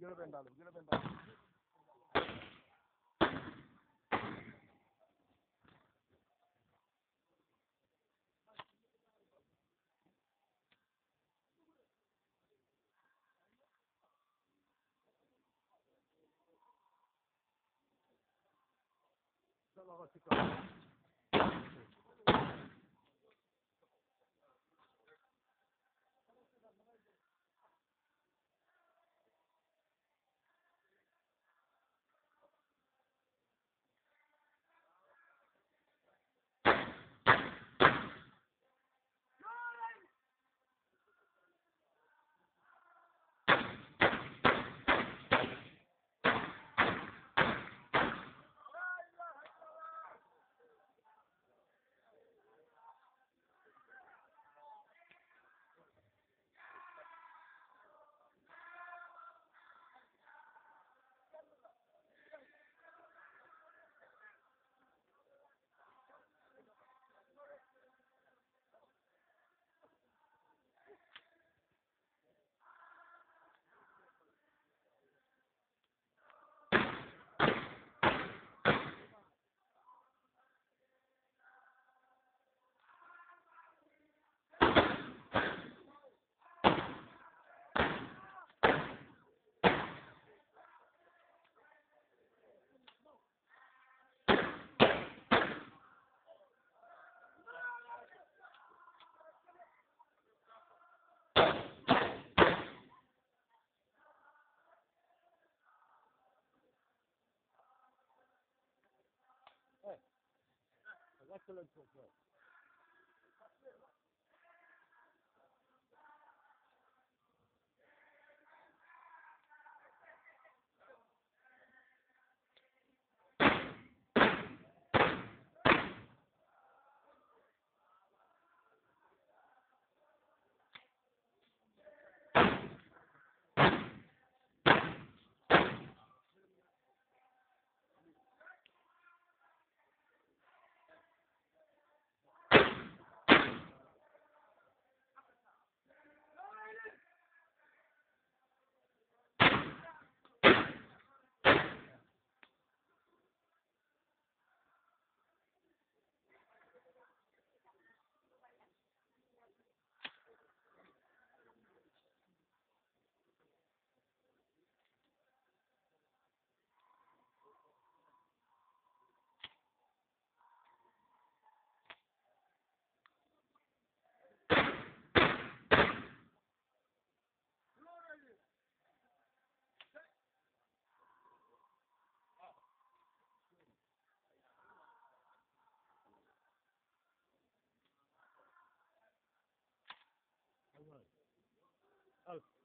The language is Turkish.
Yo lo he vendado, yo lo he vendado. excellent football. of